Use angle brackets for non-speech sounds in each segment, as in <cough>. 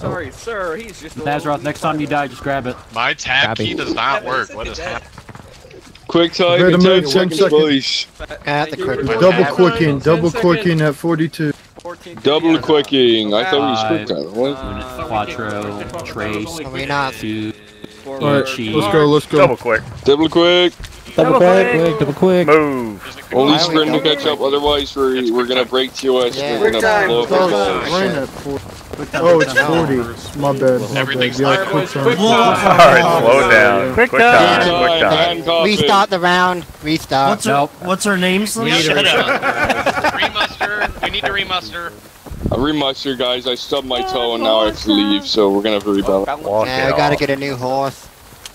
Sorry, sir. He's just. a next time you die, just grab it. My tab Copy. key does not work. What is happening? Quick time, Ready to in move, 10 10 seconds, seconds. At the quick. Double quicking, double quicking at 42. Double quicking. I thought we was Five. quick time. What? Uh, Quattro, Trace, Are we not? two. Alright, Cheese. let's go, let's go. Double quick. Double quick. Double quick, double quick. Move. Only Why sprint to double catch up, otherwise we're, we're gonna break TOS Yeah. and we're Quick gonna time. blow up Oh, everything. rain at 40. Oh, it's 40. My bad. Everything's Yeah, fine, quick boys. time. All right, slow down. Quick time. time. Quick time. Restart the round. Restart. What's her, Nope. what's her name, Slim? Shut up. remuster. We need to remuster. I remuster, guys. I stubbed my toe and now I have to oh, leave, so we're gonna have to rebound. Walk Yeah, it I gotta get a new horse.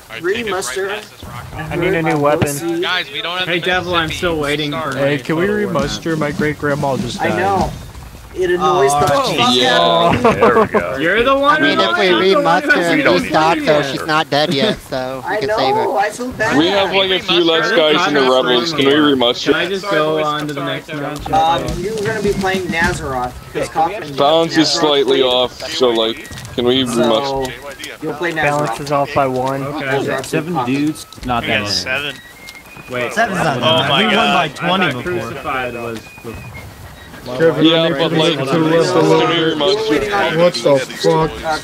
Alright, Remuster. Right past this rock. I need a new weapon. Guys, we don't have Hey, the Devil, I'm still waiting Hey, can we remuster? My great grandma just died. I know. It annoys Oh, the alright. fuck Yeah. out of me. There we go. You're the one. I mean, if we I'm the one who remuster has and We don't restart, to she's not dead yet, so <laughs> we I can save her. know. I feel bad. We have like a few less guys in the rebels. Can we Can I just go on to the next match? Um, you're gonna be playing Nazaroth because Coffin. Balance is slightly off, so like, can we remuster? So you'll play Balance is off by one. Nazaroth's seven dudes, not that many. seven. Wait. Seven's not Oh bad. my We won by 20 before. Crucified was. Was Kevin, Yeah, I need but to like, move can to the we left a little What the fuck? Uh,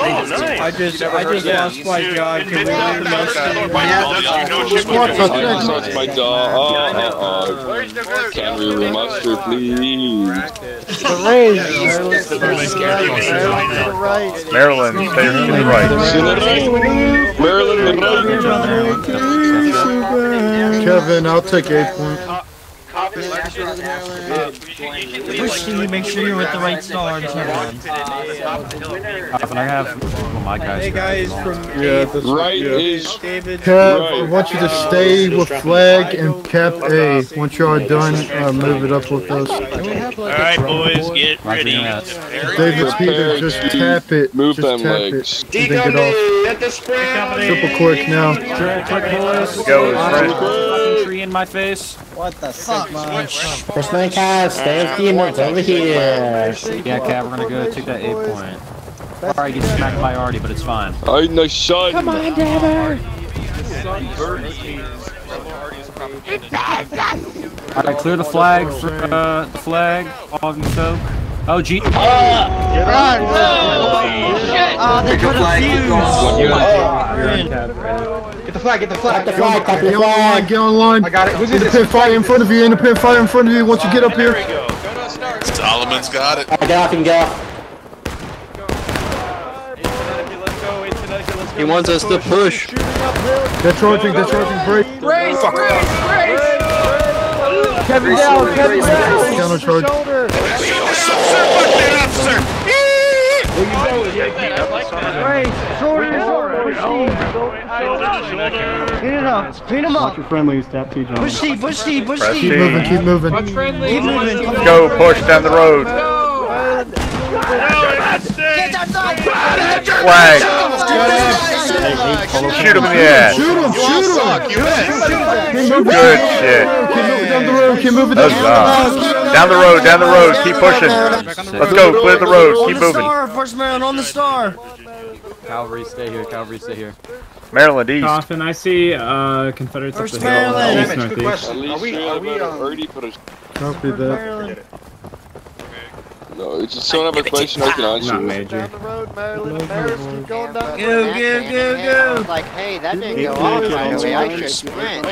Oh, nice. I just, I just lost my job. Can we leave the most? I lost my dog. Oh, uh, uh, can we remuster, please? Maryland, stay to the right. Maryland, the right. Kevin, I'll take 8 point. Push C, make sure you're with the right star. Often I have well, my guys. Hey guys, from Yeah, Right yeah. is David. Kev, I want you to stay with flag and cap A. Once you are done, uh, move it up with us. Alright, boys, get Roger that. David Peter, just tap it. move just them tap legs. it. And then get off. Triple quick now. Go, friend. Tree in my face. What the First man cast, stay with teammates over here. Yeah, Cat, we're gonna go take that eight point. Alright, get smacked by Artie, but it's fine. I nice shot. Come on. Alright, clear the flag for uh, the flag. All of you folk. Oh, G. Oh, they put a fuse. Get the flag, Get copy on the line, flag. get on line. I got it. In the pin fire in front of you, in the pin fire in front of you. Once you get up here. Solomon's got it. Alright, get off and get off. He wants us to push. They're charging, they're charging, break. Kevin down, Kevin down. Counter charge. Clean it up. Clean him up. friendly, tap T, John. Push C, push C, push Press C. Keep moving, keep moving. Keep moving. Go, push down the road. Get. Flag. Shoot him in the ass. Shoot him, shoot him. Good shit. Keep moving down the road, keep moving down the road. Down the road, down the road. Keep pushing. Let's go, clear the road. Keep moving. first man on the star. Cavalry, stay here. Cavalry, stay here. Maryland East. Coffin, I see uh, Confederates up the hill. Maryland. East northeast. At least we have already put a. Copy that. No, it's just don't have a question I can Not answer. major. Go, go, go, go. Like, hey, that didn't go off right away. I should sprint.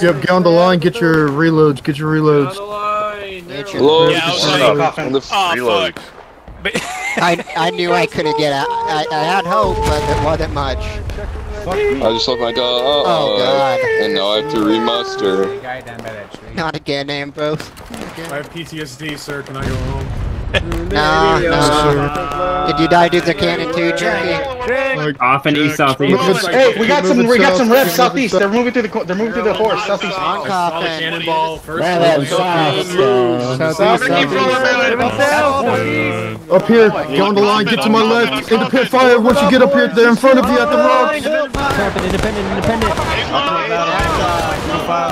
Yep, get on the line, get your reloads, get your reloads. Get your- Hello. On the reload. I, I knew I couldn't get out. I, I had hope, but it wasn't much. I just left my dog. Uh, Oh, God. And now I have to remuster. Not again, Ambrose. I have PTSD, sir. Can I go home? No, no. Did you die to the cannon too, Jerky? Off and east, southeast. Hey, we got some, we got some reps southeast. They're moving to the, they're moving to the horse southeast. On coffin. Cannonball first. Southeast, uh, Up here, get on the line, get to my left, in the pit fire. Once you get up here, they're in front of you at the rocks. Independent, independent, independent.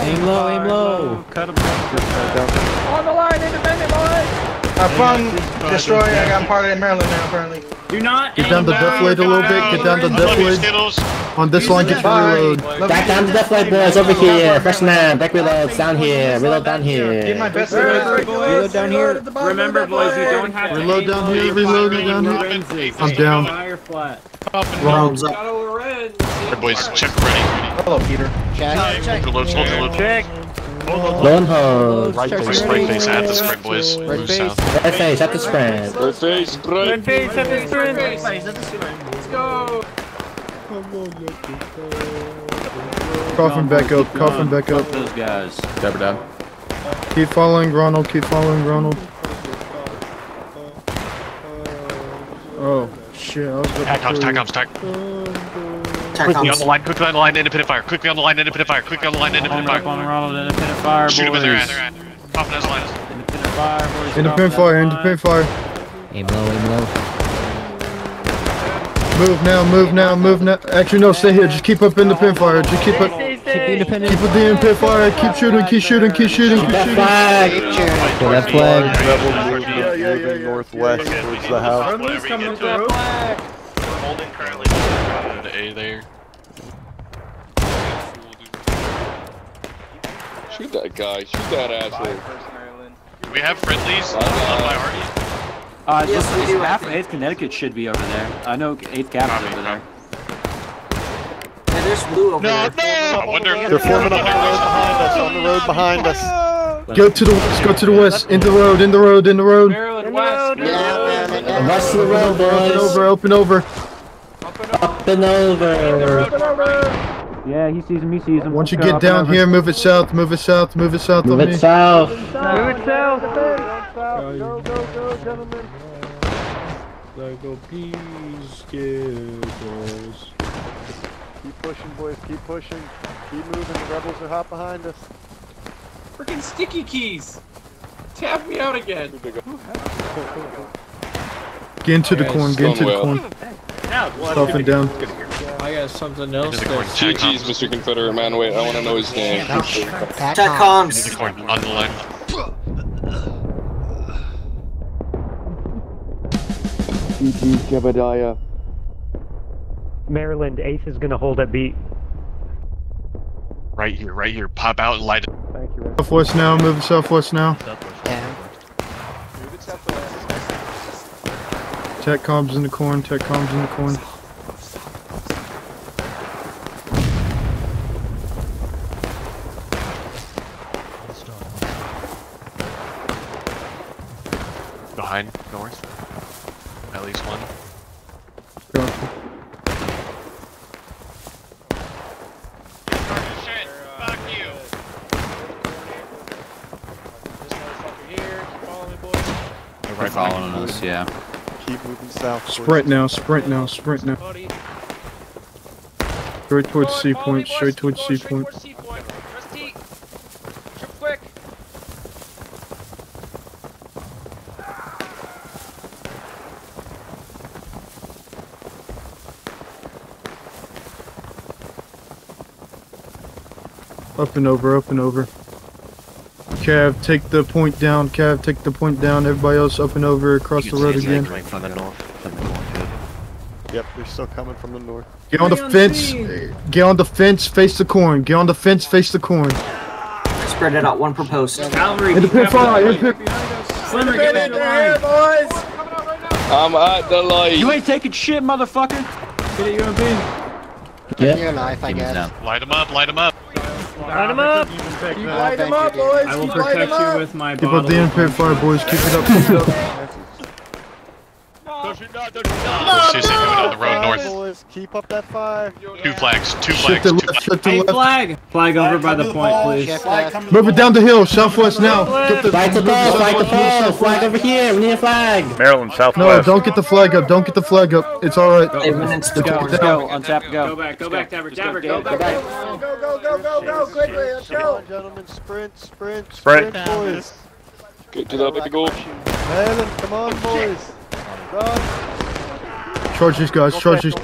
Aim low, aim low. Cut him. On the line, independent boys. Have fun, destroy. I got part of Maryland now, apparently. Do not. Get down the death blade a little bit. Get down the death blade. On this line, get your reload. Back down to death blade, boys. Over here. Fresh man. Back reloads down here. Reload down here. Give my best Reload down here. Remember, boys, you don't have to Reload aim down here. Reload down here. I'm down. Fire flat. Ronald's up. Hey, boys, check ready. Hello, Peter. Check. Overload, overload. Check. Lone hold. Right face, right face, at the sprint, boys. Right Move face. south. Red face at the sprint. Red face, at the sprint. Let's go. Coffin back up. Coffin back up. Those guys. Deborah down. Keep following Ronald. Keep following Ronald. Oh, oh shit! I was about Tac to comms, kill tac you. comms, tac. Tac Quickly on the line, quickly on the line, independent fire. Quickly on the line, independent fire. Quickly on the line, independent up on fire. Ronald, independent fire, Shoot him boys. in their at. Popping his line. Independent fire, boys. Independent fire. Independent fire. Aim low, aim low. Move now. Move now. Move now. Actually, no. Stay here. Just keep up independent fire. Just keep up. Keep the independent. Keep with the independent fire. Keep shooting. Keep shooting. Keep shooting. Keep That shooting. flag. Kill that flag. Rebel movement moving northwest towards the house. Whenever you get to it. Holding currently. Go to A there. Shoot that guy. Shoot that asshole. Do we have friendlies on priority? Uh, Yes, just, we just do. half 8th Connecticut should be over there. I know 8th Cap's over there. Yeah, there's blue over there. I wonder if They're forming up on the road behind us. On the road behind us. Go to the west. Go to the west. In the road. In the road. In the road. Maryland West. Rush to the road, Open boys. over. Open over. Up and over. Yeah, he sees him, he sees him. Once you get up and down over. here, move it south. Move it south. Move it south Move on it me. south. Move it south. Go, go, go, gentlemen. Like a peace boys. Keep pushing, boys. Keep pushing. Keep moving. The rebels are hot behind us. Freaking sticky keys. Tap me out again. Get into the corn. Get into the Done corn. Coffin down. I got something else. Into the GG's. Mr. Confederate man. Wait, I want to know his name. Tac Into comms. the corn. On the line. GG's, Jebediah. Maryland, Ace is gonna hold at beat. Right here, right here. Pop out and light it. Southwest now. Moving southwest now. Yeah. Tech comms in the corn. Tech comms in the corn. Behind, north. At least one. Coffin. Shit, fuck you. They're right following us, yeah. Keep moving south. Sprint now. Sprint now. Sprint now. Straight towards C point. Straight towards C point. Up and over. Up and over. Cav, take the point down. Cav, take the point down. Everybody else up and over across the road again. From the north. Yep, they're still coming from the north. Get on the fence. Get on the fence. Face the corn. Get on the fence. Face the corn. Spread it out one per post. Cavalry, Independent fire. Independent. Slimmer, get in the line. I'm at the light. You ain't taking shit, motherfucker. Get it, UMP. Yeah. Your life, I guess. Light them up, light them up. Light him up. Keep light them up, boys. I will protect you with my Keep up the independent fire, boys. Keep it up. Keep it up. Seriously, moving on the road north. Boys, keep up that fire. Two flags, two Shift flags, two left. flags. Shift to Hey, left. flag! Flag over by the point, please. Shift left. Move it down the hill. Southwest now. Get the, Flag to move pole, flag to southwest. pole, flag over here, we need a flag. Maryland, southwest. No, don't get the flag up. Don't get the flag up. It's all right. They went into the Go, corn. let's go. Untap, Go go. back, go back, Dabber, Just go, Dabber, go, go go back. Go, go, go, go, go, quickly, let's Come go. on, gentlemen, sprint, sprint, Sprint. sprint, boys. Get to that big goal. Maryland, come on, boys. Run. Charge these guys. Charge these.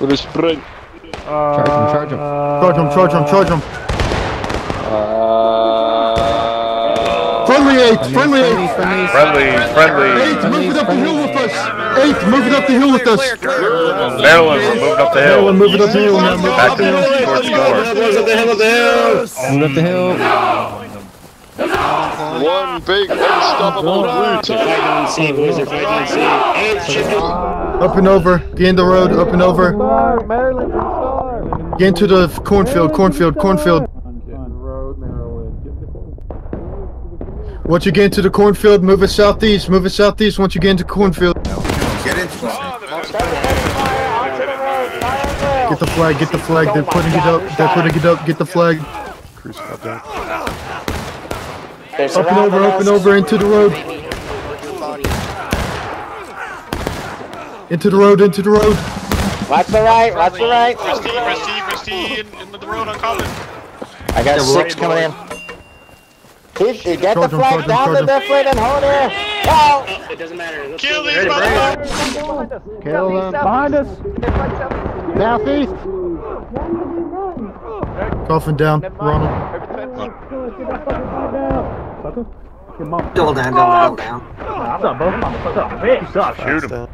With a sprint. Charge him, charge him. Charge him, charge him, charge him. Uh, Friendly eighth, friendly eighth. Friendly, friendly. Eighth, move it up the hill with us. Eighth, move it up the hill with us. Maryland, we're moving up the hill. Maryland, move it up the hill now. Move it Back up the hill. towards score. Move up the hill. One big unstoppable route. Uh, up and over. Gain the road. Up and over. Get into the cornfield. Cornfield. Cornfield. Once you get into the cornfield, move it southeast. Move it southeast. Once you get into cornfield. Get into Get the flag. Get the flag. They're putting it up. They're putting it up. Get the flag. Up and over. Up and over. Into the road. Into the road. Into the road. Watch the right, watch the right. Rusty, Rusty, Rusty, in, in the road on common. I got The six right coming in. Keep, you get the Charge him, flag him, down charge to him. deflate and hold it. Go! It doesn't matter. Kill these motherfuckers! Kill them. Behind us. Southeast. Coffin down. Ronald. Double down, double down, down. Shoot him.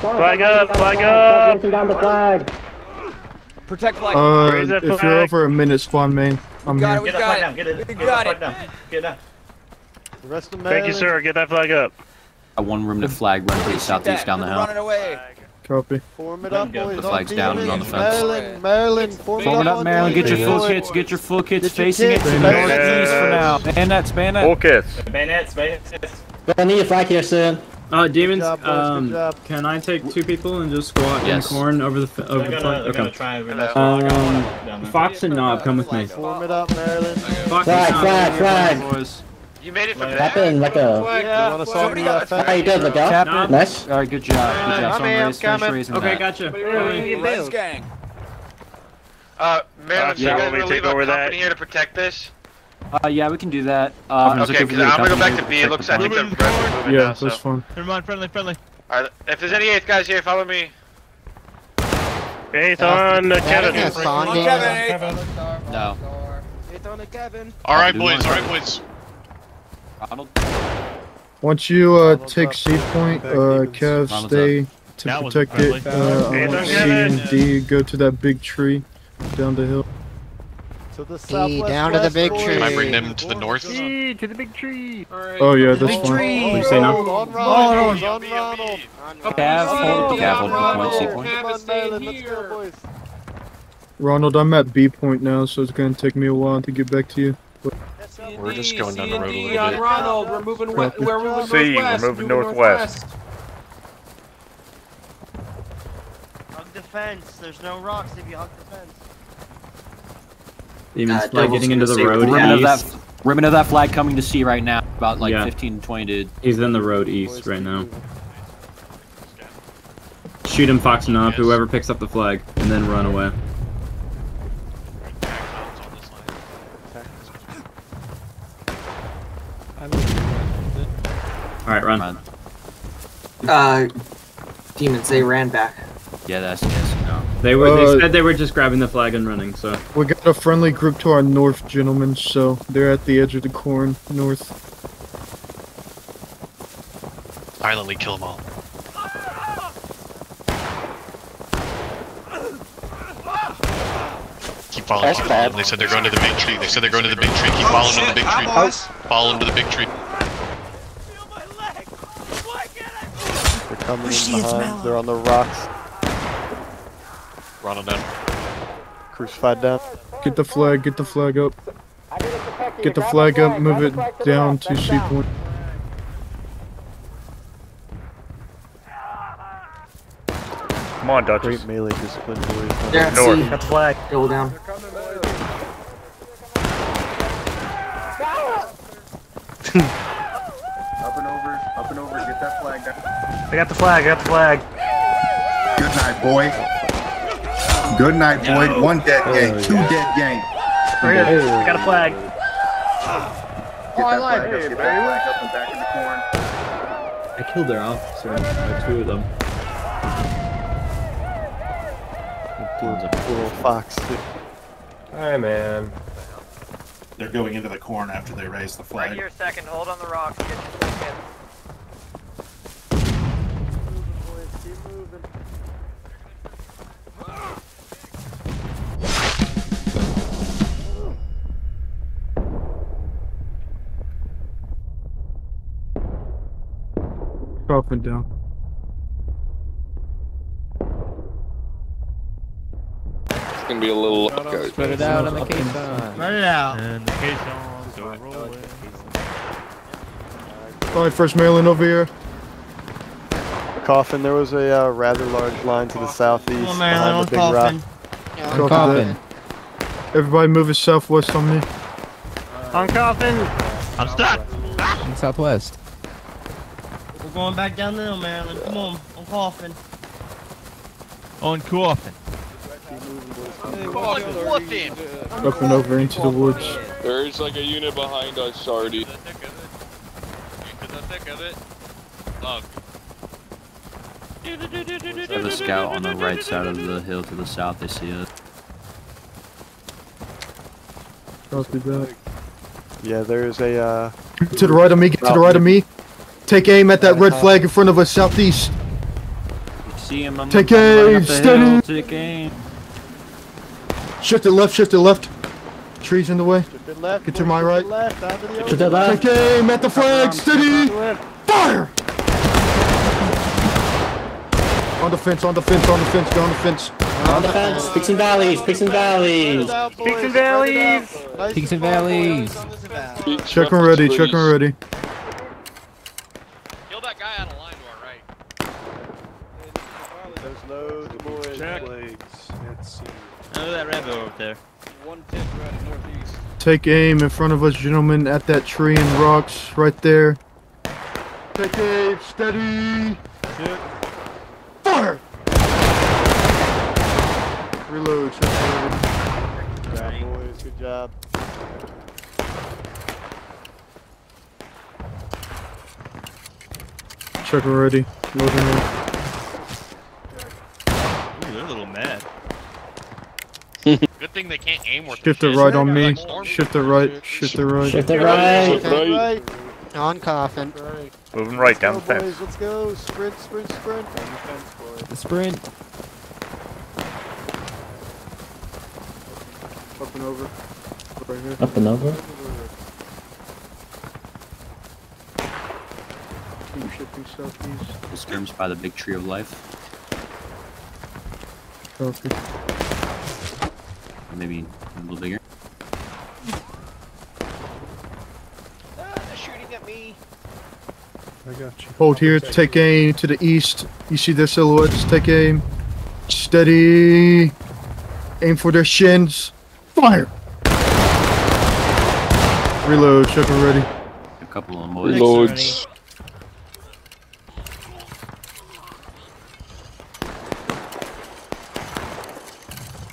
Flag up, flag up. down the flag. Protect flag. Uh, Raise that if you're over a minute, spawn main. I'm got it. here. We got it. We got it. The rest of Thank you, sir. Get that flag up. A one remnant flag running to the southeast down the hill. Running away. Copy. Form it up, boys. The flag's down and on the fence. Maryland, Maryland, form it Form it up, up, Maryland. Get your full boys. kits. Get your full kits Get facing it kits. to the northeast for now. Bayonets, bayonet. Full kits. I need a flag here soon. Uh, demons. job, boys, good um, job. can I take two people and just squat in Yes. the corn over the f- over the flag? Okay. Um, Fox and Knob, come with me. Form it up, Maryland. Fox Flag, and Knob, flag, flag. boys. You made it from Tap there. in like a. You want us on the uh, fence? How you doing, look out? Captain. Nice. All right, good job. Good job. I'm Someone in, raise, finish coming. raising Okay, that. gotcha. Let's gang. Uh, Maryland, so Yeah, you guys let gonna leave take a over that. company here to protect this? Uh, yeah, we can do that. Uh, I Okay, looking for because I'm gonna go back to B. It check looks, the I think point. they're red moving Yeah, now, that's so. fine. Never mind, friendly, friendly. Alright, if there's any eighth guys here, follow me. Eighth on uh, Kevin. Yeah, spawn On game. Kevin. No. Alright, boys, alright, boys. Ronald. Once you uh, take C point, uh, Kev, Ronald's stay to That protect it. Uh, Hey, on C and D go to that big tree down the hill. To the D, down to the big tree. Can I bring them to the north? D, to the big tree. Oh yeah, that's Big fine. tree. Please say no. On Ronald, on Ronald. Cav, hold, Cav, hold the point, C point. Come on, Maryland, let's go, boys. Ronald, I'm at B point now, so it's gonna take me a while to get back to you. We're just going down the road a little on bit. Ronald. We're moving. We- Copy. we're moving C, we're northwest. moving northwest. Hug the fence. There's no rocks if you hug the fence. Demons Uh, flag getting into the say road Ribbon of east. that, ribbon of that flag coming to C right now. About like Yeah. 15, 20 to He's in the road east right now. Shoot him, Fox and Knob, whoever picks up the flag, and then run away. Alright, run. run. Uh, demons, they ran back. Yeah, that's yes. No. They were. Uh, They said they were just grabbing the flag and running. So We got a friendly group to our north, gentlemen. So they're at the edge of the corn, north. Violently kill them all. Keep following That's keep bad. They said they're going to the big tree. They said they're going to the big tree. Keep following to the big tree. Follow them to the big tree. They're in behind. They're on the rocks. Ronald down. Crucified down. Get the flag. Get the flag up. Get the flag up. Move it down to C point. Come on, Duchess. Great melee discipline, boys. They're at North. C. Got the flag. Double down. <laughs> Up and over, and get that flag down. I got the flag. I got the flag. Good night, boy. Good night, boy. One dead oh, gang, two dead gang. Right here. I got a flag. Get that flag up, get that flag up and back in the corn. I killed their officer. Two of them. Little fox. Hi, man. They're going into the corn after they raise the Right flag. here, second. Hold on the rocks. Coffin down. It's gonna be a little lockout. Spread it out on the caisson. Run it out. And the caissons are rolling. Alright, first Maryland over here. Coffin, there was a uh, rather large line to the southeast Come on, Maryland, behind the on big coffin. rock. Copy that. Everybody move southwest on me. On coffin. I'm stuck. Southwest. We're going back down the hill, Maryland. Come on. I'm coughing. On coffin. On coffin. Up and over into the woods. There's like a unit behind us, Sardi. To the thick of it. Look. Have a scout on the right side of the hill to the south. They see us. Copy that. Yeah, there's a. Uh, To the right of me, get to the right of me. Take aim at that red flag in front of us, southeast. See him. I'm Take aim, steady. Take aim. Shift to left, shift to left. Trees in the way. to the left, Get to my right. left, out To the left. Take aim at the flag, steady. Fire! On the fence, on the fence, on the fence, go on the fence. On the fence. Peaks and valleys. Peaks and valleys. Peaks and valleys. Peaks and valleys. Check and ready, check and ready. Kill that guy out of line to our right. There's boys. Check. Blades. Let's see. Oh, that red over there. Take aim in front of us, gentlemen, at that tree and rocks right there. Take aim, steady. Fire! Reload, check. Good job, boys. Good job. Check and ready. Loading in. Ooh, they're a little mad. Good thing they can't aim worth Shift a it shit. right on me. Like Shift it right. Shift it right. Shift it right. Shift right. On coffin. Moving right down the Let's go, fence. boys. Let's go. Sprint, sprint, sprint. On the fence, boys. The sprint. Up and over. Right here. Up and over. Keep shifting southeast. The skirms by the big tree of life. Copy. Or maybe a little bigger. They're shooting at me. I got you. Hold here, take aim to the east. You see their silhouettes, take aim. Steady. Aim for their shins. Fire! Reload, check ready. A couple of them boys. Reloads.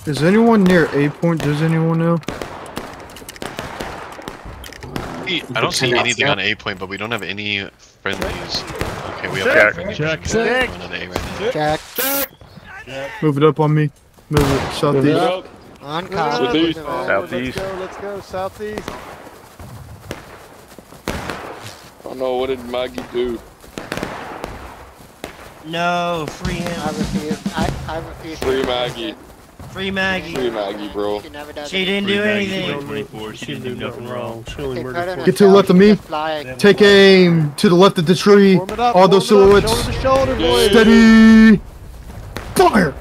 Is anyone near A point? Does anyone know? I don't see anything on A point, but we don't have any friendlies. Okay, we have Check. friendlies. Check. Check. Going on A right now. Check. Move it up on me. Move it Move it southeast. up. On Good coffin. job, Southeast. Southeast. Let's go. Let's go. Southeast. Oh no, what did Maggie do? No, free him. I refuse. I, I refuse. Free Maggie. Free Maggie. Free Maggie, bro. She She didn't do anything. 24. She didn't do nothing wrong. Okay, put her in Get to the left of me. Take aim to the left of the tree. Up. All those warm it up, silhouettes. Shoulder shoulder, boys. Steady. Fire!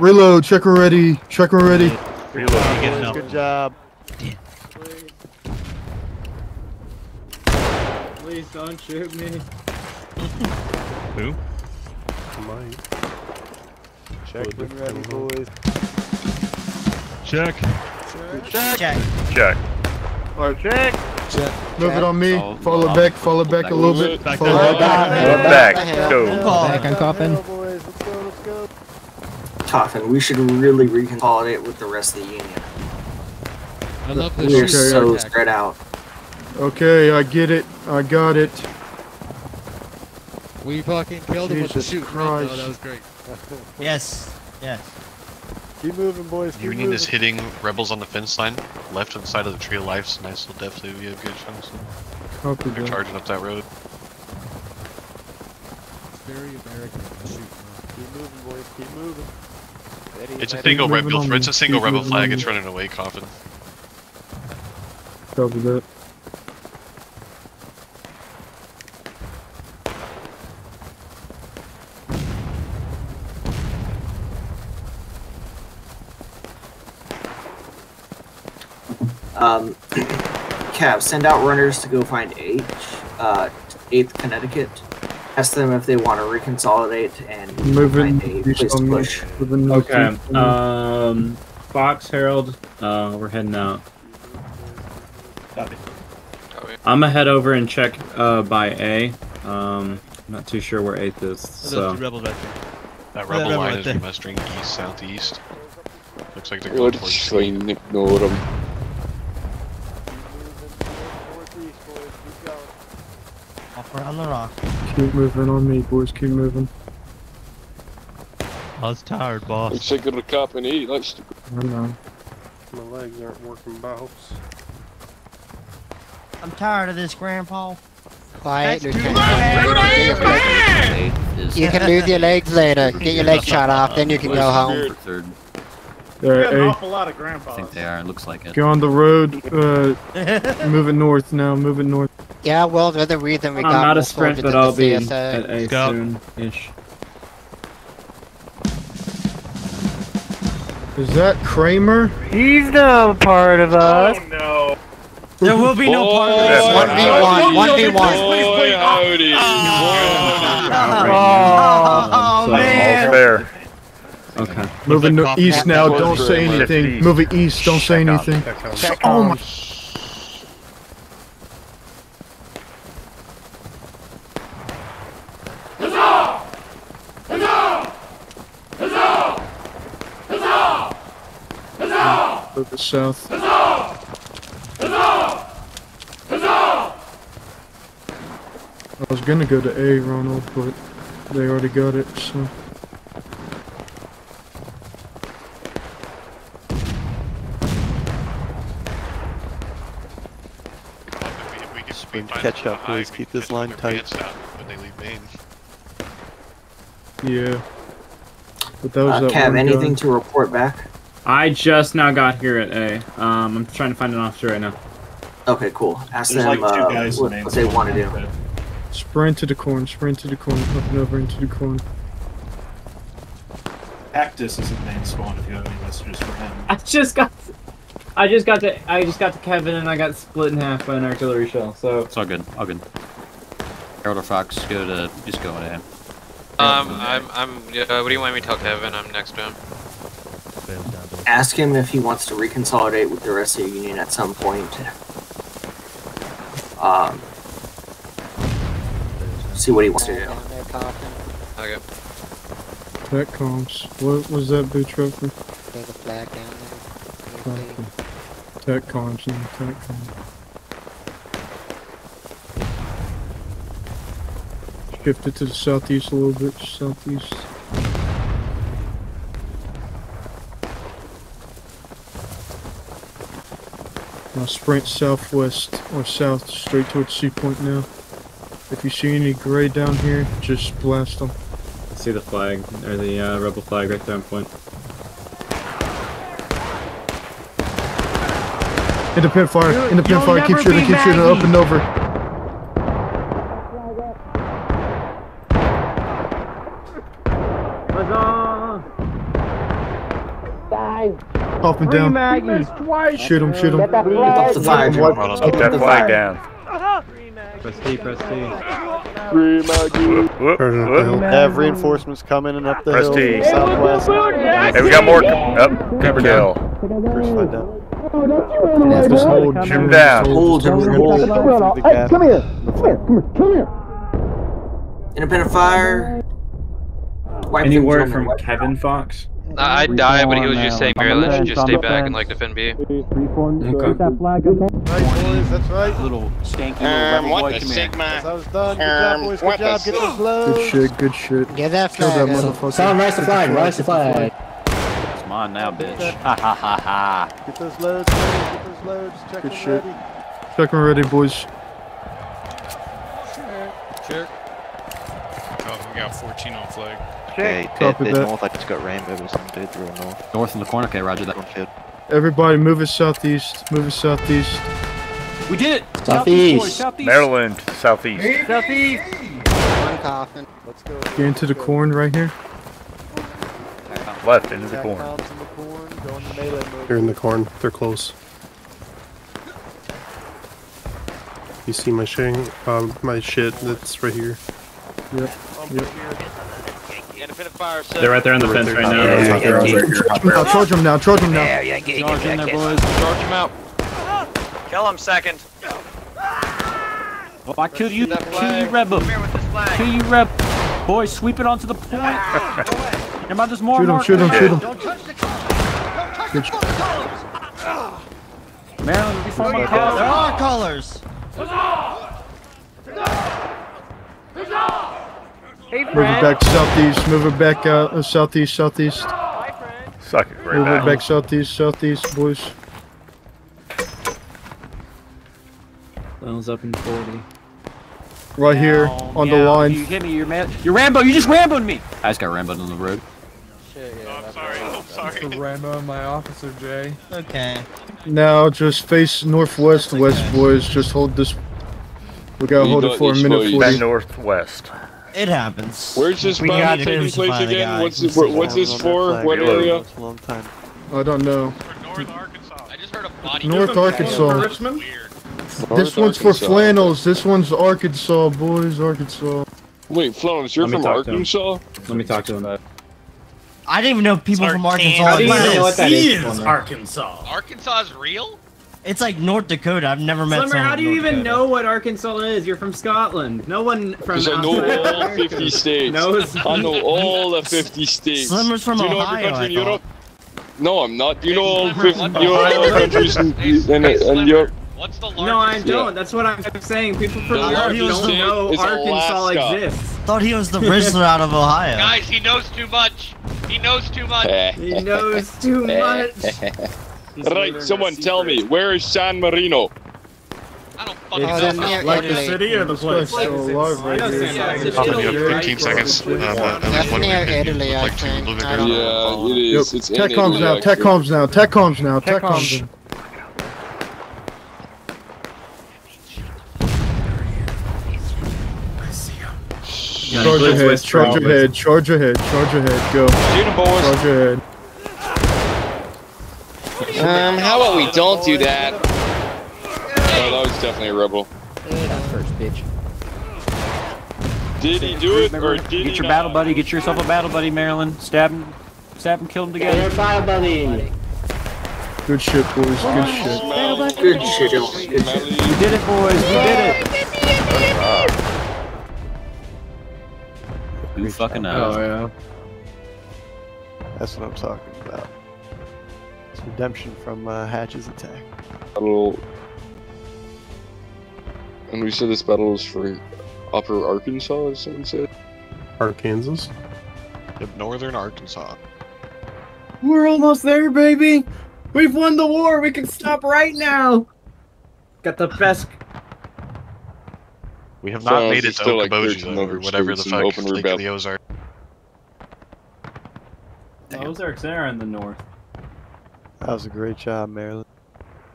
Reload, check and ready. Check and ready. Reload. Get Boys, Good job. Please don't shoot me. Who? Check when ready, boys. Check. Check. Check. Alright, check. Move it on me. Oh, Fall it no. back. Fall it back a little bit. Back Fall there. it back. Back. Back. Go. Back on Down coffin. the hill, boys. Let's go. Let's go. Coffin, we should really reconsolidate with the rest of the union. I love We are Okay, so okay. spread out. Okay, I get it. I got it. We fucking killed him with the Jesus. Christ. though. That was great. <laughs> Yes. Yes. Keep moving, boys. Keep Union moving. is hitting rebels on the fence line, left of the side of the tree of life, so nice will definitely be a good chance. Copy They're that. charging up that road. Very American shooting. Keep moving, boys. Keep moving. Steady, It's a steady. single rebel. It's a single Keep rebel moving flag. It's running away, coffin. Copy that. Um, Cav, send out runners to go find H, uh, 8th Connecticut. Ask them if they want to reconsolidate and Moving find a place to push. Moving Okay. northeast on me. Um, Fox Herald. Uh, we're heading out. Copy. I'm gonna head over and check uh by A. Um, not too sure where eighth is. So two rebels right there. That Where that rebel rebel line right is there? mustering east southeast. Looks like they're going it's towards fine, ignore him. Northeast, boys. Keep going. Off around the rock. Keep moving on me, boys. Keep moving. I was tired, boss. Looks like you're capping eight. That's the I know. My legs aren't working, boss. I'm tired of this, Grandpa. Quiet, Lieutenant. You can lose your legs later. Get your legs shot off, then you can go home. Third. There, an A. awful lot of I think they are. It looks like it. Go on the road. Uh, <laughs> moving north now. Moving north. Yeah, well, they're the other reason we I'm got not a more sprint, but I'll be CSA. at A Scout. soon-ish. Is that Kramer? He's no part of us. Oh no. There will be no part of this. One v one. One v one. Boy, howdy. <laughs> Oh, So- man. Fair. Okay. Moving no- cop- east now. Yeah, Don't say anything. Moving east. Don't say Check on. anything. Check Oh my. Move it south. I was gonna go to A, Ronald, but they already got it, so. If we, if we could Sprint find catch up, high, boys. Keep could this line tight. When they leave Maine. Yeah. But that was Uh, that Cav, anything guy. to report back? I just now got here at A. Um, I'm trying to find an officer right now. Okay, cool. Ask There's them like two uh, guys what, what they want to do. squad. Sprint to the corn, sprint to the corn, up and over into the corn. Cactus is in main spawn if you have any messages for him. <laughs> I just got. I just got to. I just got to Kevin, and I got split in half by an artillery shell. So It's all good. All good. Harold or Fox, go to just go to him. Um, I'm, I'm, yeah, what do you want me to tell Kevin? I'm next to him. Ask him if he wants to reconsolidate with the rest of the union at some point. Um, see what he wants to do. Down there, Coffin. Okay. That comms. What was that boot trophy? There's a flag down there. Copy. Tech comms and tech comms. Shift it to the southeast a little bit, southeast. Now sprint southwest or south straight towards C point now. If you see any gray down here, just blast them. I see the flag, or the uh, rebel flag right there on point. Independent fire, You- independent you'll fire, keep shooting, be keep shooting, up and over. Up and down. Shoot him, shoot him. Up the fire. Keep that flag down. Press T, press T. Free Maggie. Whoop, whoop. Have reinforcements coming in up the Press hill T. southwest. Hey, we got more. Up. Good kill. First fight down. Just hold. Shoot him down. Hold him, hold. The gap. Independent fire. Wipe Any word from Kevin Fox? I- I'd die, but he was just saying Maryland should just stay back and like defend B. Okay. that flag up. Right, boys, that's right. Little skanky little Um, rebel what boy, the. Sigma? That's how it's done. Good Um, job, boys. Good job. the Get those Good shit, good shit. Get that Kill that flag. up. motherfucker. Someone rise the flag, rise the flag. It's mine now, bitch. Ha ha ha ha. Get those loads, boys. Get those loads. Check Good them shit. ready. Check and ready, boys. Check. Check. Oh, we got 14 on flag. Okay, Copy that. I just got rainbow or something, dude. Real north. North in the corner. Okay, roger that. Field. Everybody move it southeast. Move it southeast. We did it. Southeast. boys, southeast. Maryland, southeast. Southeast. One coffin. Let's go. Get into the corn right here. Left into the corn. in the corn. Go into melee mode. They're in the corn. They're close. You see my shing, um, my shit that's right here. Yep. Yep. They're right there on the fence right now. Yeah, yeah, right here. Charge them now. Charge him now. Charge him now. Charge in there, boys. Charge him out. Kill him second. Oh, I killed you. Kill you, rebel. Kill you, rebel. Boys, sweep it onto the point. Am I just more Shoot him. marked? Shoot him. Shoot him. Good sh- Maryland, we form a There are colors. Move it back southeast. Move it back uh, southeast. Southeast. Suck it, right Move it back. back southeast. Southeast, boys. L's up in 40. Right here Meow, on the line. You hit me, you're mad. You're Rambo, you just Ramboed me. I just got Ramboed on the road. I'm sorry, I'm sorry. Rambo and my officer Jay. Okay. Now just face northwest, west, boys. Just hold this. We gotta We hold it for a minute boys. forty. Back northwest. It happens. Where's this We bounty gotta taking place again? guy. What's this, what's this for? What area? It's a long time. I don't know. North Arkansas. I just heard a body. North Arkansas. Richmond? This North one's for flannels. This one's Arkansas, boys. Arkansas. Wait, Flannels, you're Let me from talk to him. Arkansas? Let me talk to him. I didn't even know people from Arkansas How do you even know what that is? exist. Arkansas. Arkansas is real? It's like North Dakota. I've never met Slimmer, someone how do you North even Dakota. know what Arkansas is? You're from Scotland. No one from Because I know all 50 <laughs> states. knows. I know all the 50 states. Slimmer's from Do you know Ohio, every country in Europe? No, I'm not. Do you know all 50, you know all the Ohio? countries in, Hey, in, in Europe? What's the largest? No, I Yeah. don't. That's what I'm saying. People from The Europe don't know Arkansas Alaska. exists. Thought he was the Rizzler <laughs> out of Ohio. Guys, he knows too much. He knows too much. Eh. He knows too eh. much. <laughs> right, someone tell me, where is San Marino? I don't fucking Oh, know. Like the city or the This guy's place? still alive right I know here. San It's Francisco, Italy, right? 15 seconds. That's near Italy, I think. I don't. Yeah, it Yep. It's Tech comms now. Tech comms now. Tech comms now. Tech Tech comms. Comms. Charge ahead. Charge ahead. Charge ahead. Charge ahead. Go. Shoot 'em, boys. Charge ahead. Um, how about we don't do that? Oh, that was definitely a rebel. First bitch. Did he do it, or did he get your not? battle buddy. Get yourself a battle buddy, Maryland. Stab him. Stab him. Kill him Get together. your fire buddy. Good shit, boys. Good shit. Good shit. Good shit. We did it, boys. We did it. Who fucking knows? Oh yeah. That's what I'm talking about. It's redemption from uh, Hatch's attack. Battle. And we said this battle is for Upper Arkansas, as someone said. Arkansas. Northern Arkansas. We're almost there, baby. We've won the war. We can stop right now. Got the best. We have not it's made it to still like Okoboji, 13 though, or whatever the states in fuck open Lake of rebel. the Ozark. Ozarks there in the north. That was a great job, Maryland.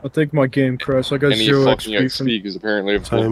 I think my game crashed. I got And he zero fucking XP from XP because apparently I've Time.